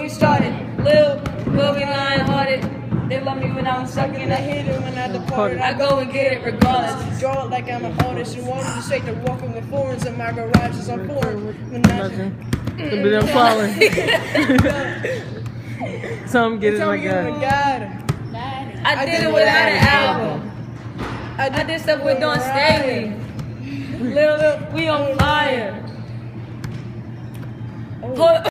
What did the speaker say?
we started. Lil, will be lion hearted. They love me when I'm sucking, and I hate it when I depart. I go and get it regardless. Draw it like I'm an artist and wanted to say to walking with foreigns in my garages are foreign. When Nothing. But I'm falling. Some get it tell like me god. I did it without an album. I did stuff with Don Stanley. Lil, we on fire. Oh. Hold-